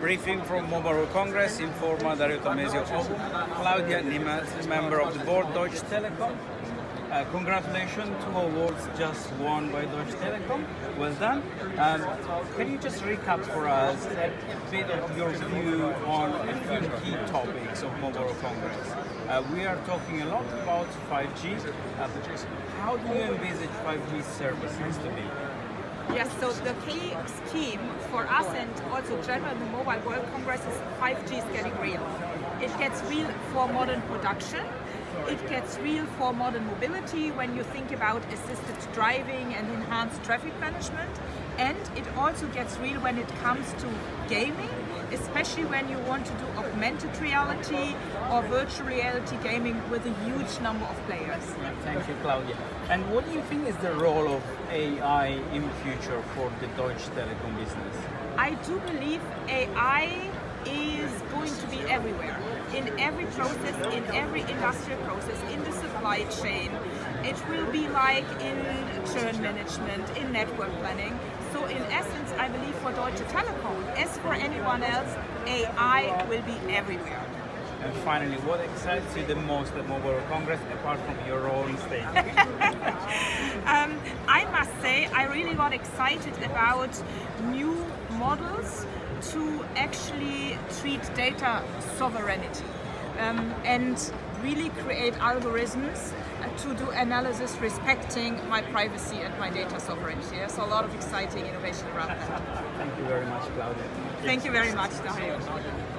briefing from Mobile World Congress Informa Dario Talmesio Ovum, Claudia Nemat, member of the board Deutsche Telekom. Uh, congratulations, two awards just won by Deutsche Telekom. Well done. Um, can you just recap for us a bit of your view on a few key topics of Mobile World Congress? Uh, we are talking a lot about 5G. Uh, how do you envisage 5G services to be? Yes, so the key scheme for us and also general the Mobile World Congress is 5G is getting real. It gets real for modern production. It gets real for modern mobility when you think about assisted driving and enhanced traffic management. And it also gets real when it comes to gaming, especially when you want to do augmented reality or virtual reality gaming with a huge number of players. Thank you, Claudia. And what do you think is the role of AI in future for the Deutsche Telekom business? I do believe AI is going to be everywhere, in every process, in every industrial process, in the supply chain. It will be like in churn management, in network planning. So in essence, I believe for Deutsche Telekom, as for anyone else, AI will be everywhere. And finally, what excites you the most at Mobile World Congress apart from your role in stage? um, I must say, I really got excited about new models to actually treat data sovereignty um, and really create algorithms uh, to do analysis respecting my privacy and my data sovereignty. There's a lot of exciting innovation around that. Thank you very much, Claudia. Thank you very much, Dario.